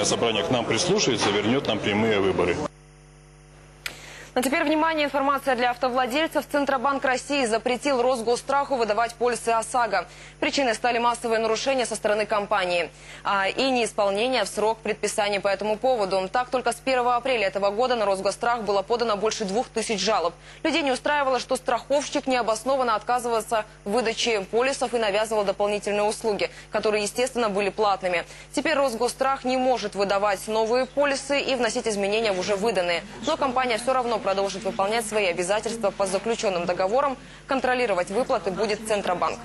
законодательное собрание к нам прислушается, вернет нам прямые выборы. А теперь внимание, информация для автовладельцев. Центробанк России запретил Росгосстраху выдавать полисы ОСАГО. Причиной стали массовые нарушения со стороны компании а, и неисполнение в срок предписаний по этому поводу. Так, только с 1 апреля этого года на Росгосстрах было подано больше двух тысяч жалоб. Людей не устраивало, что страховщик необоснованно отказывался в выдаче полисов и навязывал дополнительные услуги, которые, естественно, были платными. Теперь Росгосстрах не может выдавать новые полисы и вносить изменения в уже выданные. Но компания все равно продолжит выполнять свои обязательства по заключенным договорам. Контролировать выплаты будет Центробанк.